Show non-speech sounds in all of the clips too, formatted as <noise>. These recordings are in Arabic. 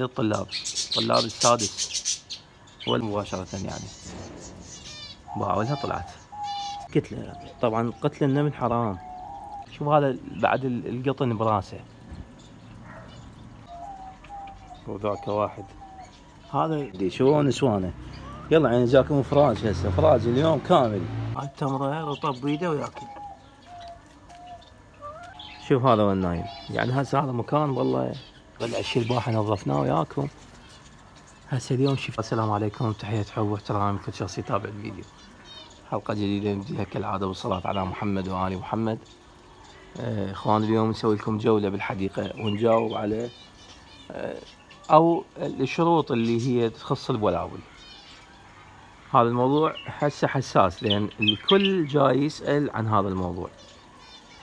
للطلاب. طلاب السادس هو مباشرة يعني. باعولها طلعت. كتلة طبعا قتل النمل حرام. شوف هذا بعد ال- القطن براسه. وذاك واحد هذا دي شو نسوانه يلا يعني جاكم فراج هسه. فراج اليوم كامل. هاي التمرة رطب بيده وياكل. شوف هذا وين نايم يعني هسه هذا مكان والله. العشي الباحة نظفناه وياكم. هسه اليوم شوف السلام عليكم تحية حب واحترام كل شخص يتابع الفيديو. حلقة جديدة نبديها كالعادة والصلاة على محمد وآل محمد. آه، إخوان اليوم نسوي لكم جولة بالحديقة ونجاوب على آه، أو الشروط اللي هي تخص البلاول هذا الموضوع هسه حساس لأن الكل جاي يسأل عن هذا الموضوع.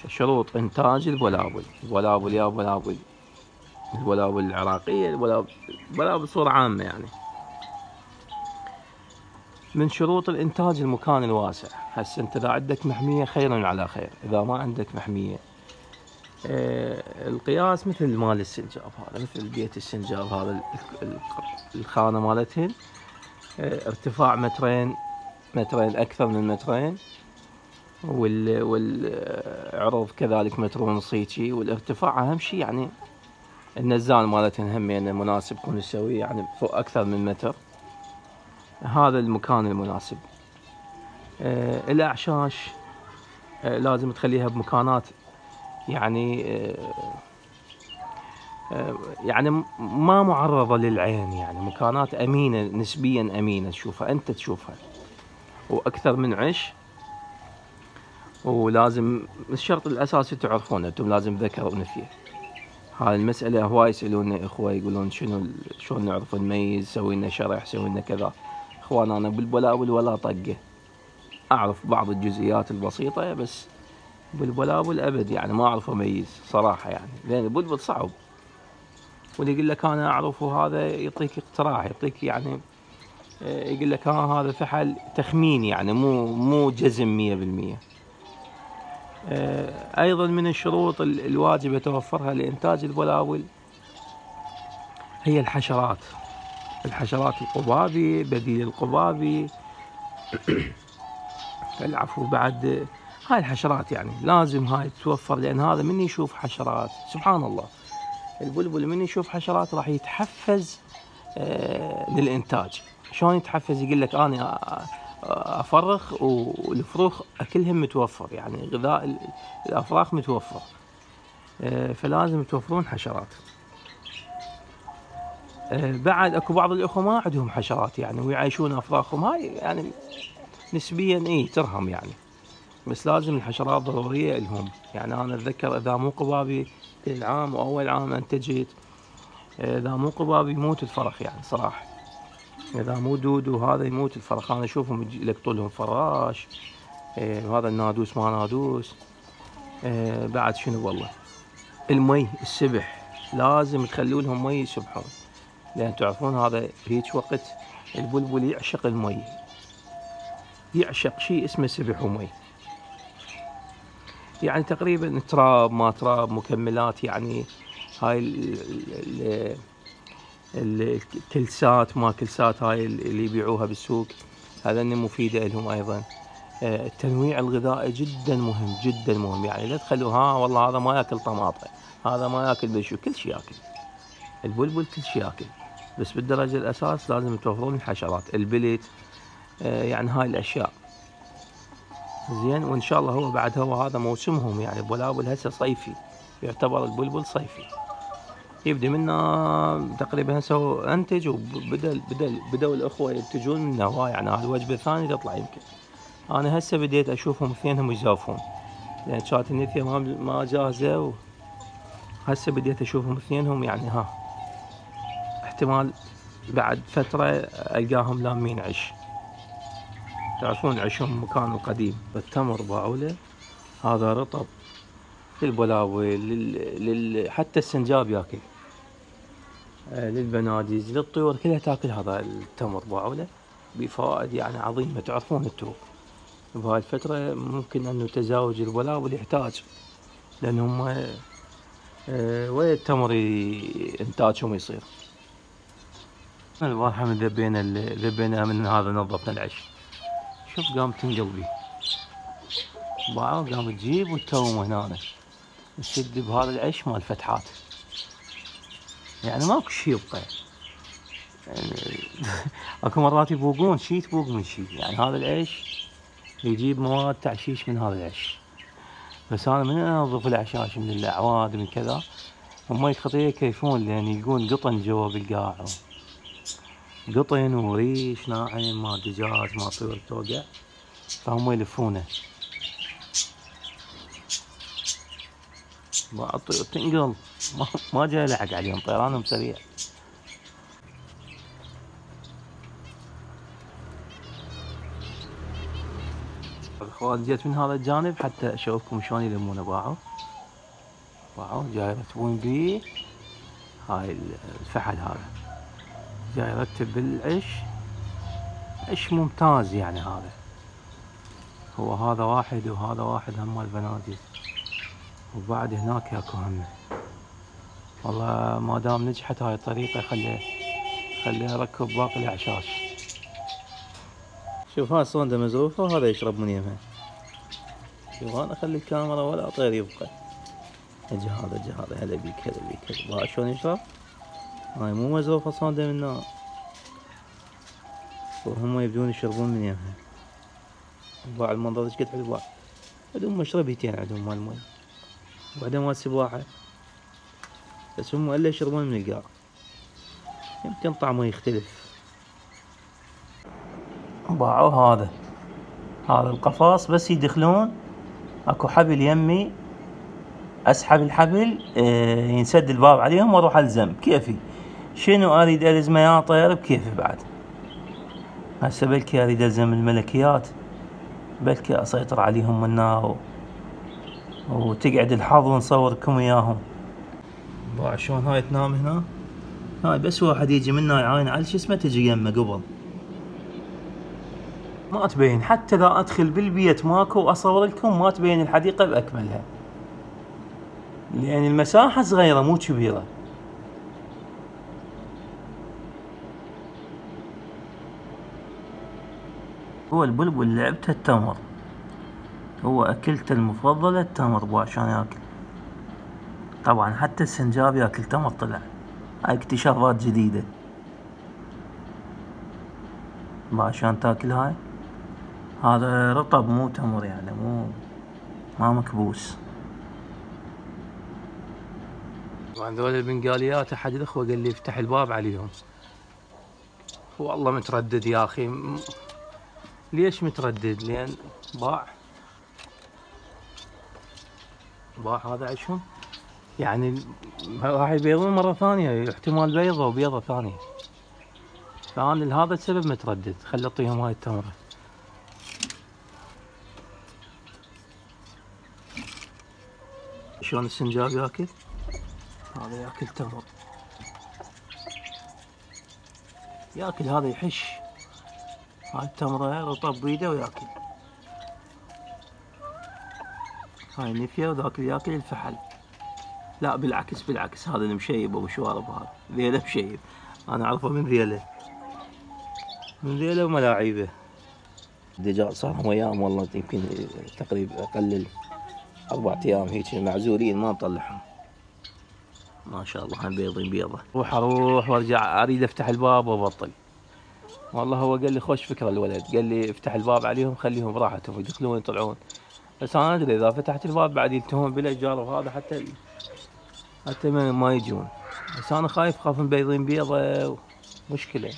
شروط إنتاج البلابل البلابل يا بلابل البلابل العراقية البلابل بصورة عامة يعني. من شروط الإنتاج المكان الواسع. هسه أنت إذا عندك محمية خير على خير إذا ما عندك محمية آه، القياس مثل مال السنجاب هذا مثل بيت السنجاب هذا ال- ال- الخانة مالتهن آه، ارتفاع مترين مترين أكثر من مترين وال والعرض كذلك متر ونص والارتفاع أهم شيء يعني النزال مالتهن هم يعني مناسب يكون يسوي يعني فوق أكثر من متر. هذا المكان المناسب. آه، الأعشاش آه، لازم تخليها بمكانات يعني آه، آه، يعني ما معرضة للعين يعني مكانات أمينة نسبيا أمينة تشوفها أنت تشوفها. وأكثر من عش. ولازم الشرط الأساسي تعرفونه أنتم لازم ذكر وأنثى هاي المسألة هواي يسألوني إخوة يقولون شنو شلون نعرف نميز سوي لنا شرح سوي لنا كذا. إخوان أنا بالبلابل ولا طقة. أعرف بعض الجزئيات البسيطة بس بالبلابل ابد يعني ما اعرف اميز صراحة يعني. لأن البلبل صعب. واللي يقول لك أنا أعرفه هذا يعطيك اقتراح يعطيك يعني آه، يقول لك ها هذا فحل تخمين يعني مو مو جزم 100% آه، أيضا من الشروط ال- الواجبة توفرها لإنتاج البلاول هي الحشرات. الحشرات القبابي بديل القبابي. <coughs> العفو بعد. هاي الحشرات يعني لازم هاي تتوفر لأن هذا من يشوف حشرات. سبحان الله. البلبل من يشوف حشرات راح يتحفز آه للإنتاج. شلون يتحفز؟ يقول لك أنا أ- أفرخ والفروخ أكلهم متوفر يعني غذاء ال- الأفراخ متوفر. آه فلازم توفرون حشرات. آه بعد أكو بعض الأخوة ما عندهم حشرات يعني ويعيشون أفراخهم. هاي يعني نسبيا إي ترهم يعني. بس لازم الحشرات ضرورية لهم. يعني أنا أتذكر إذا مو قبابي العام وأول عام أنتجت إذا مو قبابي يموت الفرخ يعني صراحة. إذا مو دود وهذا يموت الفرخ. أنا أشوفهم يجي- يلقطوا لهم فراش. إيه، وهذا النادوس ما نادوس. إيه، بعد شنو؟ والله. المي السبح. لازم تخلوا لهم مي يسبحون. لأن تعرفون هذا هيك وقت البلبل يعشق المي. يعشق شيء اسمه سبح ومي. يعني تقريبا تراب ما تراب مكملات يعني هاي ال- الكلسات ما كلسات هاي اللي يبيعوها بالسوق هذا مفيدة لهم أيضا. آه، التنويع الغذائي جدا مهم جدا مهم. يعني لا تخلوا ها والله هذا ما يأكل طماطة هذا ما يأكل بشو كل شيء يأكل. البلبل كل شيء يأكل بس بالدرجة الأساس لازم توفرون الحشرات البلت آه، يعني هاي الأشياء. زين وإن شاء الله هو بعد هو هذا موسمهم يعني البلابل هسه صيفي يعتبر البلبل صيفي. يبدي منا تقريبا هو أنتج وبدا بدا بدأوا الأخوة ينتجون منه هواي يعني هذه الوجبه الثانية تطلع يمكن. أنا هسه بديت أشوفهم اثنينهم يزافون لأن كانت النثيه ما ما جاهزة و... هسه بديت أشوفهم اثنينهم يعني ها. احتمال بعد فترة ألقاهم لامين عش. تعرفون عشهم مكان القديم. التمر باعوله هذا رطب. للبلاوي لل... لل... حتى السنجاب ياكل. للبناديز للطيور كلها تاكل هذا التمر باعوله بفوائد يعني عظيمه تعرفون أنتم بهاي الفترة ممكن أنه تزاوج البلاول يحتاج لأن هم آه، وين التمر انتاجهم يصير البارحة من ذبينا ذبينا من هذا نظفنا العش. شوف قام تنقل بيه باعوا قام تجيب وتكوم هنا تشد بهذا العش مال فتحات يعني ماكو شي يبقى. يعني <laughs> اكو مرات يبوقون شي تبوق من شي. يعني هذا العش يجيب مواد تعشيش من هذا العش بس أنا من انظف العشاش من الاعواد من كذا. هم يخطيه يكيفون لأن يلقون قطن جوا بالقاع قطن وريش ناعم ما دجاج ما طيور توقع. فهم يلفونه بعض الطيور تنقل. ما, ما جاي لحق عليهم طيرانهم سريع. أخوان جيت من هذا الجانب حتى أشوفكم شلون يلمونه باعوا باعوا جاي يرتبون بيه هاي الفحل هذا. جاي يرتب بالعش. عش ممتاز يعني هذا. هو هذا واحد وهذا واحد هم مال بنادق وبعد هناك اكو همه والله ما دام نجحت هاي الطريقة خليه خليه اركب باقي الأعشاش. شوف هاي الصندة مزروفة وهذا يشرب من يمها شوف أنا اخلي الكاميرا ولا طير يبقى. أجي هذا أجي هذا هلا بيك هلا بيك هلا شلون يشرب؟ هاي مو مزروفة صندة من هنا وهم يبدون يشربون من يمها باع المنظر إيش قد حلو باع عندهم مشربيتين عندهم مال مي وبعدين مال سباحة بس هم إلا يشربون من القاع يمكن طعمه يختلف. باعوا هذا. هذا القفص بس يدخلون. أكو حبل يمي. أسحب الحبل آه، ينسد الباب عليهم وأروح ألزم. كيفي؟ شنو أريد الزمه يا طير بكيفي بعد. هسه بلكي أريد ألزم الملكيات. بلكي أسيطر عليهم منا و... وتقعد الحظ ونصوركم اياهم باع شلون هاي تنام هنا؟ هاي بس واحد يجي منا يعاين على شو اسمه تجي يمه قبل. ما تبين حتى إذا أدخل بالبيت ماكو أصور لكم ما تبين الحديقة بأكملها. لأن المساحة صغيرة مو كبيرة. هو البلبل لعبته التمر. هو أكلته المفضلة التمر بو عشان ياكل. طبعا حتى السنجاب ياكل تمر طلع. هاي اكتشافات جديدة. بو عشان تاكل هاي. هذا رطب مو تمر يعني مو ما مكبوس. طبعا ذول البنغاليات أحد الأخوة قال لي افتح الباب عليهم. والله متردد يا أخي. ليش متردد؟ لأن باع. هذا عشهم. يعني راح يبيضون مرة ثانية احتمال بيضة وبيضة ثانية. فأنا لهذا السبب متردد. خلي أعطيهم هاي التمرة. شلون السنجاب ياكل؟ هذا ياكل تمر. ياكل هذا يحش. هاي التمرة رطب بيده وياكل. هاي نفية وذاك ياكل الفحل لا بالعكس بالعكس. هذا المشيب أبو شوارب هذا. ذيله مشيب. أنا أعرفه من ذيله. من ذيله وملاعيبه الدجاج صار أيام والله يمكن تقريبا أقل أربع أيام هيك معزولين ما نطلعهم ما شاء الله هم بيضين بيضة. روح أروح وارجع. أريد أفتح الباب وأبطل. والله هو قال لي خوش فكرة الولد. قال لي افتح الباب عليهم خليهم براحتهم يدخلون يطلعون. بس أنا ادري اذا فتحت الباب بعد يلتهون بالاجار وهذا حتى حتى ما يجون. بس أنا خايف خاف من بيضين بيضه مشكلة.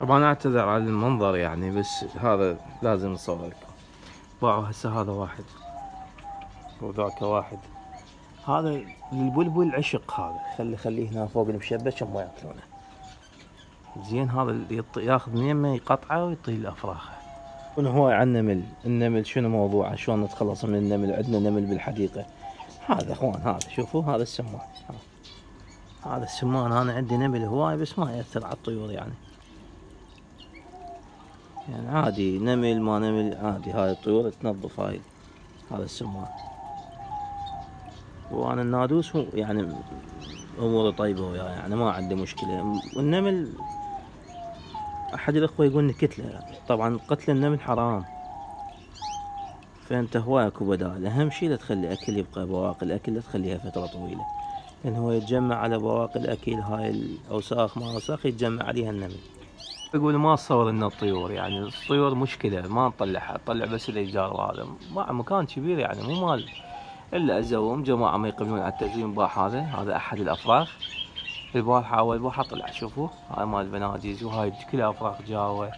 طبعا أعتذر على المنظر يعني بس هذا لازم نصور لكم باعوا هسه هذا واحد. وذاك واحد. هذا البلبل عشق هذا. خلي خليه هنا فوق المشبك عشان ما ياكلونه. زين هذا اللي ياخذ من يمه يقطعه ويطيل الافراخه هو عن النمل النمل شنو موضوعه؟ شلون نتخلص من النمل؟ عندنا نمل بالحديقة. هذا اخوان هذا شوفوا هذا السمان. هذا السمان أنا عندي نمل هواي بس ما يأثر على الطيور يعني. يعني عادي نمل ما نمل عادي. هاي الطيور تنظف هاي هذا السمان. وأنا النادوس هو يعني أموره طيبة وياه يعني ما عنده مشكلة. والنمل أحد الأخوة يقول كتله طبعا قتل النمل حرام. فأنت هواك بدال أهم شيء لا تخلي أكل يبقى بواقي الأكل لا تخليها فترة طويلة. لأن هو يتجمع على بواقي الأكل هاي الأوساخ ما أوساخ يتجمع عليها النمل. يقول ما تصور إن الطيور يعني الطيور مشكلة ما نطلعها نطلع بس الاشجار وهذا مع مكان كبير يعني مو مال. إلا ازوم جماعة ما يقبلون على التزويم باح هذا هذا أحد الأفراخ. البارحه اول بارحه طلع شوفوا هاي مال بناديز وهاي كلها أفراخ جاوه.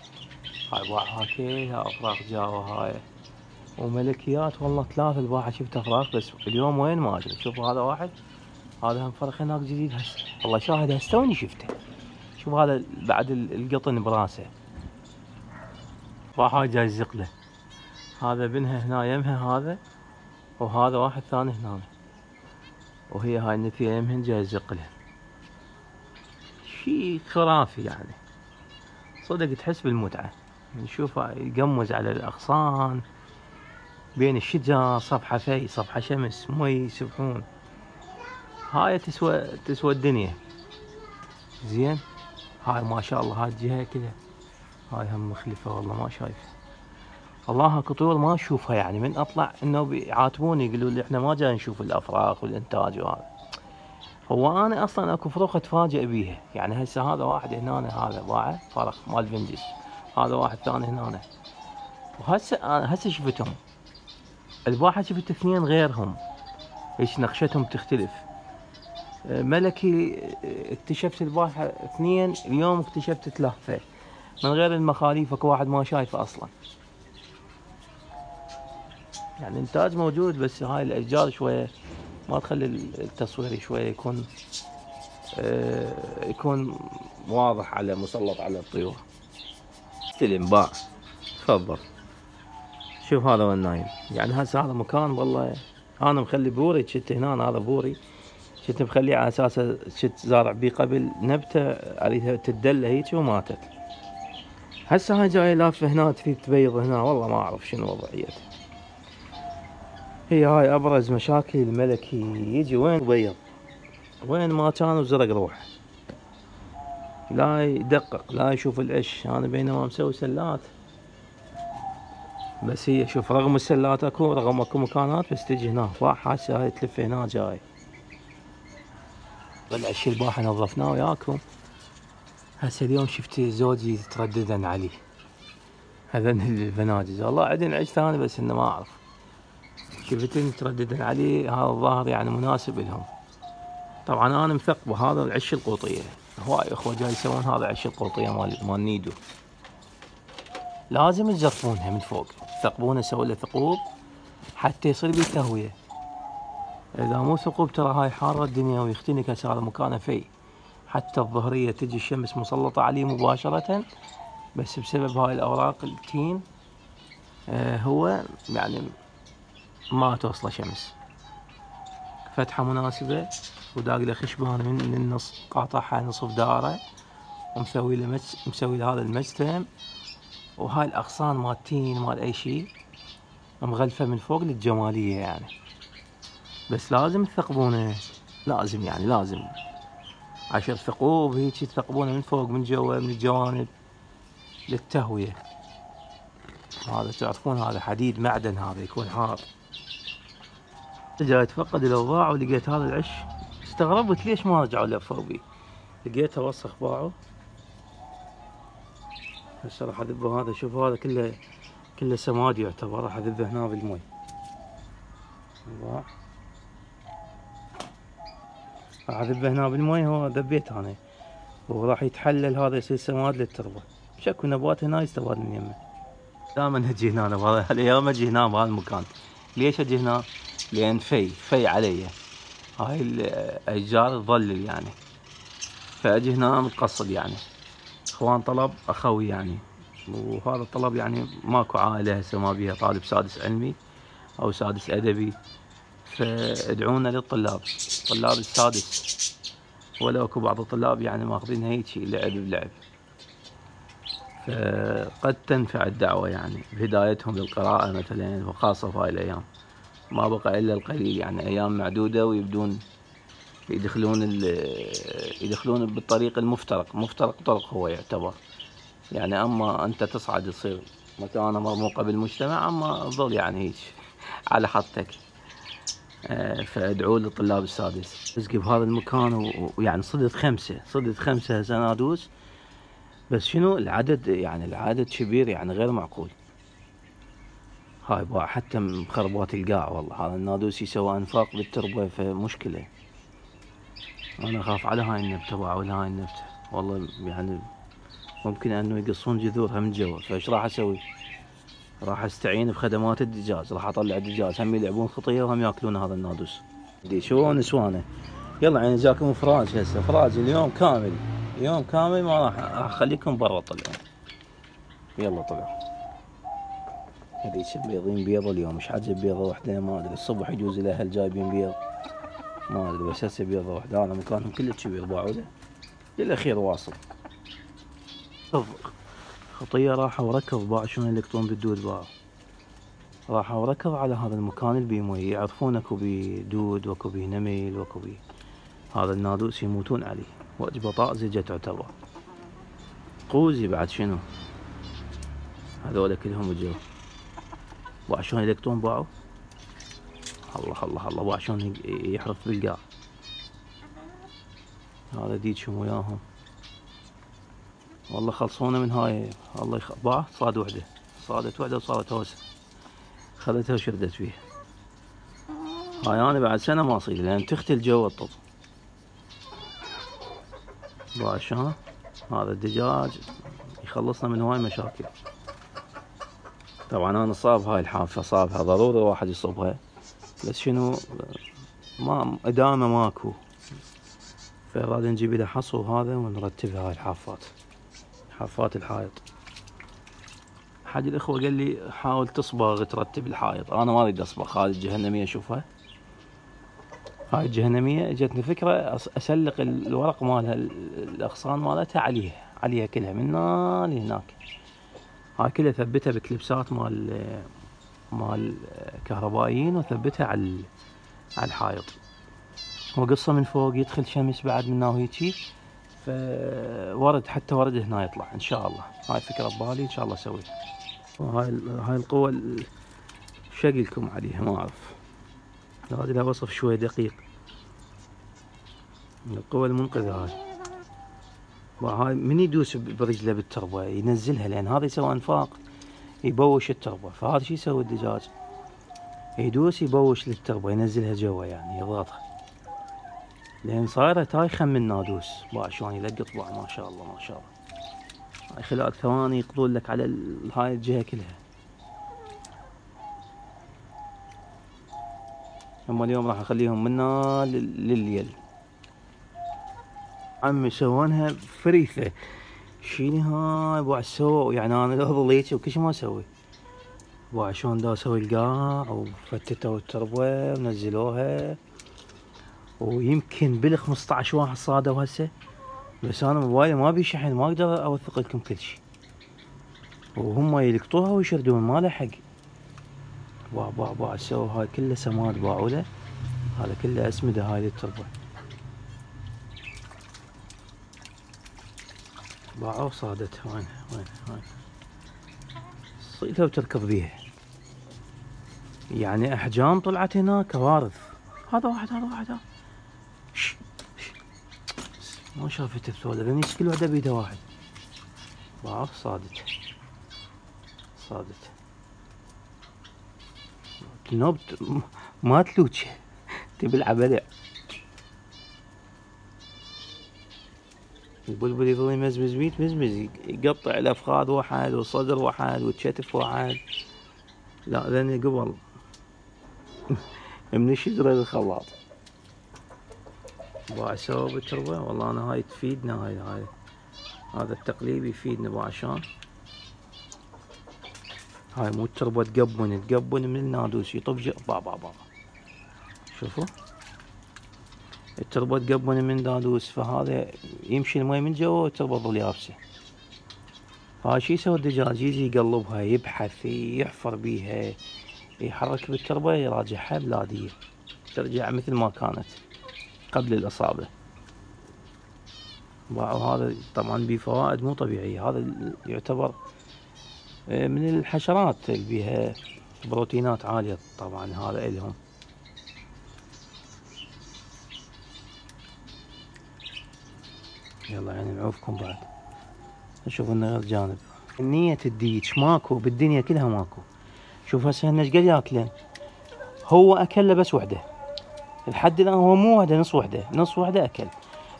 هاي بارحه كلها أفراخ جاوه هاي. وملكيات والله ثلاثة البارحة شفت أفراخ بس اليوم وين ما أدري. شوفوا هذا واحد هذا هم فرخ هناك جديد هسه والله شاهد هسه توني شفته. شوف هذا بعد القطن براسه. واحد جاي زقله هذا بنها هنا يمها هذا وهذا واحد ثاني هنا. وهي هاي النثية يمهن جاي زقله شي خرافي يعني. صدق تحس بالمتعة. نشوفه يقمز على الأغصان بين الشجر صفحة في صفحة شمس مي يسبحون هاي تسوى تسوى الدنيا. زين؟ هاي ما شاء الله هاي الجهة كذا. هاي هم مخلفة والله ما شايف. الله اكو طيور ما اشوفها يعني من اطلع انه بيعاتبوني يقولوا لي إحنا ما جاي نشوف الافراخ والانتاج وهذا. هو أنا أصلا أكو فروخ اتفاجئ بيها. يعني هسه هذا واحد هنا هذا باعه فرخ مال فنجس هذا واحد ثاني هنا وهسه أنا هسه شفتهم. البارحه شفت اثنين غيرهم. إيش نقشتهم تختلف. ملكي اكتشفت البارحة اثنين اليوم اكتشفت ثلاثة. من غير المخاليف أكو واحد ما شايفه أصلا. يعني إنتاج موجود بس هاي الأشجار شوية ما تخلي التصوير شوية يكون آه يكون واضح على مسلط على الطيور. استلم باع تفضل. شوف هذا وين نايم. يعني هسه هذا مكان والله أنا مخلي بوري شت هنا هذا بوري. كنت مخليه على أساس شت زارع بيه قبل نبتة عليها تدله هيك وماتت. هسه هاي جاي لافة هنا تريد تبيض هنا والله ما أعرف شنو وضعيتها هي هاي أبرز مشاكل الملكي يجي. وين؟ بيض وين ما كان وزرق روح. لا يدقق لا يشوف العش. أنا بينما مسوي سلات. بس هي شوف رغم السلات أكو رغم أكو مكانات بس تجي هنا. راح هسه هاي تلف هنا جاي. العش البارحة نظفناه وياكم. هسه اليوم شفت زوجي ترددا عليه هذن البنادز والله عندنا عش ثاني بس إنه ما أعرف. شفتني ترددا عليه هذا الظاهر يعني مناسب لهم. طبعا أنا مثقبه هذا العش القوطية. هواي أخوة جاي يسوون هذا عش القوطية مال مال نيدو. لازم تزرفونها من فوق. تثقبونه سووا له ثقوب حتى يصير بيه تهوية. إذا مو ثقوب ترى هاي حارة الدنيا ويختنق هسه هذا مكانه في حتى الظهرية تجي الشمس مسلطة عليه مباشرة بس بسبب هاي الأوراق التين آه هو يعني ما توصله شمس. فتحه مناسبه وداق له خشبان من النص قاطعها نصف داره ومسوي له مس... مسوي له هذا المجتم وهاي الأغصان مال تين مال أي شيء مغلفة من فوق للجمالية يعني. بس لازم تثقبونه. لازم يعني لازم. عشر ثقوب هيك تثقبونه من فوق من جوا من الجوانب. للتهوية. هذا تعرفون هذا حديد معدن هذا يكون حار. جاي اتفقد الاوضاع ولقيت هذا العش. استغربت ليش ما رجعوا لفوا بي لقيته وسخ باعه هسه راح أذبه هذا. شوف هذا كله كله سماد يعتبر. راح أذبه هنا بالمي راح أذبه هنا بالمي هو ذبيت أنا. وراح يتحلل هذا يصير سماد للتربة. شكو نبات هنا يستفاد من يمه. دائما أجي هنا بهذا الأيام أجي هنا بهذا المكان. ليش أجي هنا؟ لأن في في علي. هاي الأشجار تظلل يعني. فأجي هنا متقصد يعني. إخوان طلب أخوي يعني. وهذا الطلب يعني ماكو عائلة هسه ما بيها طالب سادس علمي أو سادس أدبي. فادعونا للطلاب. طلاب السادس. ولو أكو بعض الطلاب يعني ماخذين هيك لعب بلعب. فقد تنفع الدعوة يعني. بهدايتهم للقراءة مثلا وخاصة في هاي الأيام. ما بقى إلا القليل يعني أيام معدودة ويبدون يدخلون يدخلون بالطريق المفترق. مفترق طرق هو يعتبر. يعني أما أنت تصعد تصير مكانه مرموقه بالمجتمع أما ظل يعني هيك على حطك. آه، فادعوا للطلاب السادس. أزقي بهذا المكان ويعني صدت خمسة صدت خمسة سنادوس بس شنو العدد يعني العدد كبير يعني غير معقول. هاي باع حتى مخربات القاع والله. هذا النادوس يسوى انفاق بالتربة فمشكله أنا أخاف على هاي النبتة باعوا هاي النبتة. والله يعني ممكن أنه يقصون جذورها من جوا. فإيش راح أسوي؟ راح أستعين بخدمات الدجاج. راح أطلع الدجاج. هم يلعبون خطية وهم يأكلون هذا النادوس. دي شو؟ نسوانه يلا يعني جاكم فراج هسه. فراج اليوم كامل. يوم كامل ما راح أخليكم برا طلعوا يلا طلعوا هذيك بيضين بيضة اليوم مش حاجة بيضة واحدة ما أدري الصبح يجوز الاهل جايبين بيض. ما أدري بس هسه بيضة واحدة هذا مكانهم كله باعوا له للأخير واصل. خطية راحوا وركض باع شلون يلقطون بالدود باعوا راحوا وركض على هذا المكان اللي يعرفون أكو بيه دود وأكو بيه نمل وأكو بيه هذا النادوس يموتون عليه وجبة طازجة تعتبر قوزي بعد شنو؟ هذول كلهم اجوا باع شلون يلقطون باعوا الله الله الله. شلون يحرف بالقاع هذا ديتشم وياهم؟ والله خلصونا من هاي. الله يخ... باع صاد وحدة. صادت وحدة وصارت هوسة. خذتها وشردت فيها. هاي أنا بعد سنة ما اصيد لأن تختل جوا الطب باع شلون؟ هذا الدجاج يخلصنا من هواي مشاكل طبعا أنا صاب هاي الحافة صابها ضروري واحد يصبها. بس شنو؟ ما إدامة ماكو. فراد نجيب لها حصو هذا ونرتبها هاي الحافات. حافات الحائط. أحد الإخوة قال لي حاول تصبغ ترتب الحائط. أنا ما أريد أصبغ هذه الجهنمية اشوفها هاي الجهنمية اجتني فكرة أسلق الورق مالها الأغصان مالتها عليها عليها كلها من هنا لهناك. هاي كلها ثبتها بكليبسات مال مال كهربائيين وثبتها على على الحائط. وقصة من فوق يدخل شمس بعد منه هيجي فورد حتى ورد هنا يطلع إن شاء الله. هاي فكره ببالي إن شاء الله أسويها. وهاي هاي القوة شقلكم عليها ما أعرف. هذه لها وصف شوي دقيق. القوة المنقذة هاي. وهاي من يدوس برجله بالتربة ينزلها لأن هذا يسوي أنفاق يبوش التربة. فهذا شو يسوي الدجاج؟ يدوس يبوش للتربة ينزلها جوا يعني يضغطها. لأن صايرة تايخه من نادوس باع شلون يلقط؟ باع ما شاء الله ما شاء الله. هاي خلال ثواني يقضون لك على هاي الجهة كلها. أما اليوم راح أخليهم منا لليل. عمي سوونها فريثة. شيني هاي؟ بوع سووا يعني أنا لو وكل شيء ما أسوي. بوع شلون دا أسوي القاع وفتتوا التربة ونزلوها. ويمكن بال 15 واحد صادوا هسه. بس أنا موبايلي ما بي شحن ما أقدر أوثق لكم كل شيء وهم يلقطوها ويشردون ما له حق. باع باع باع هاي كلها سماد باعوا له هذا كله أسمده هاي التربة. باعوا صادت وين وين وين؟ صيدها وتركض بيها يعني أحجام طلعت هنا كوارث هذا واحد هذا واحد ما شافت الثولة لأن كل وحدة بيدها واحد. بعرف صادت. صادت. تنوبت ما تلوج تبي العبلع البلبل يظل يمزمز بيت مزمز يقطع الأفخاذ واحد والصدر واحد والكتف واحد. لا لاني قبل. <laughs> من الشجرة للخلاط باسوي بالتربة والله أنا هاي تفيدنا هاي هاي. هذا التقليب يفيدنا بعشان هاي مو التربة تقبن تقبن من النادوس يطب با با با. شوفوا. التربة تقبن من نادوس فهذا يمشي المي من جوا والتربة تظل يابسة. هاي شي يسوي الدجاج يجي يقلبها يبحث يحفر بيها يحرك بالتربة يراجعها بلادية ترجع مثل ما كانت قبل الإصابة. وهذا طبعا به فوائد مو طبيعية. هذا يعتبر آه، من الحشرات اللي بيها بروتينات عالية طبعا هذا إلهم. يلا يعني نعوفكم بعد. نشوف إنه غير جانب. نية الديك ماكو بالدنيا كلها ماكو. شوف هسه هن إيش قد ياكلن هو اكل له بس وحده. لحد الآن هو مو وحده نص وحده. نص وحده أكل.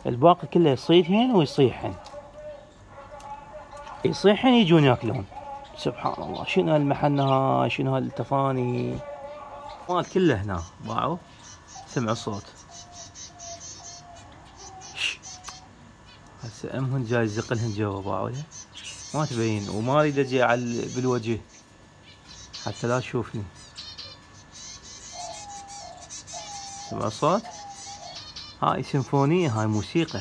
الباقي كله يصيدهن ويصيحن يصيحن يجون ياكلون. سبحان الله. شنو هالمحنة؟ هاي شنو هالتفاني؟ مال كله هنا. باعوا سمعوا الصوت. هسه امهن جاي يزقلهن جوا باعوا ما تبين وما أريد أجي على بالوجه. حتى لا تشوفني. سمع الصوت هاي سيمفونية هاي موسيقى.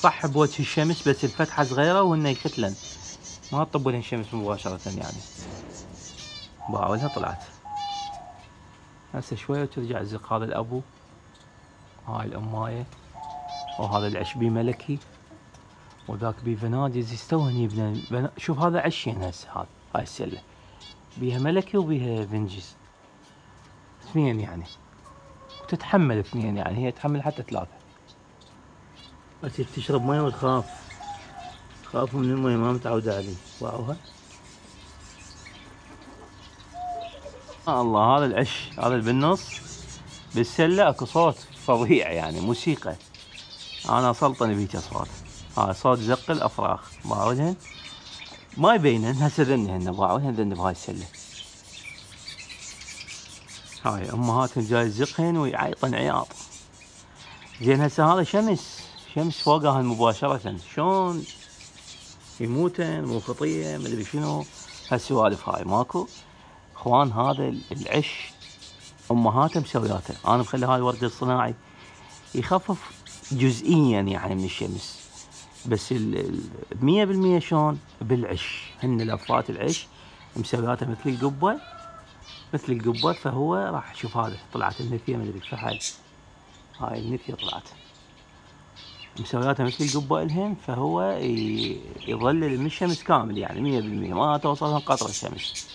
صح بوجه الشمس بس الفتحة صغيرة وهن يختلن. ما تطب لهن الشمس مباشرة يعني. باعوا لها طلعت. هسه شوية وترجع تزق هذا الأبو. هاي الأماية. وهذا العشبي ملكي وذاك بي فنادز يستوى هني بنا شوف هذا عشين هسه هذا. هاي السلة. بيها ملكي وبيها فنجز اثنين يعني. وتتحمل اثنين يعني. هي تحمل حتى ثلاثة. بس تشرب مي وتخاف. تخاف من المي ما متعودة عليه. واعوها الله هذا العش هذا بالنص بالسلة أكو صوت. فظيع يعني موسيقى. أنا سلطني بيك أصوات. هاي صوت زق الأفراخ. باعولهن ما يبينن هسه ذنهن باعولهن ذن بهاي السلة. هاي امهاتهم جاي تزقهن ويعيطن عياط. زين هسه هذا شمس. شمس فوقها مباشرة. شلون؟ يموتن مو خطية مدري شنو. هالسوالف هاي. ماكو. إخوان هذا العش أمهاته مسوياته أنا مخلي هاي الورد الصناعي يخفف جزئيا يعني من الشمس. بس المية بالمية شلون؟ بالعش. هن الأفراد العش مسوياته مثل القبة مثل القبة فهو راح شوف هذا. طلعت النثية مدري فحل. هاي النثية طلعت. مسوياتها مثل القبة الهن فهو يظلل من الشمس كامل يعني مية بالمية. ما توصلها قطرة الشمس.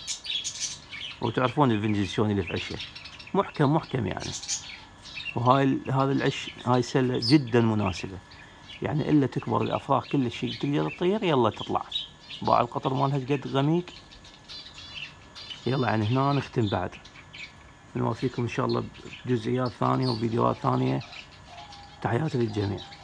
وتعرفون الفنجز شلون يلف عشه. محكم محكم يعني. وهاي هذا العش هاي سلة جدا مناسبة. يعني إلا تكبر الأفراخ كل شيء تقدر تطير يلا تطلع. باع القطر مالها قد غميق. يلا يعني هنا نختم بعد. نوافيكم إن شاء الله بجزئيات ثانية وفيديوهات ثانية. تحياتي للجميع.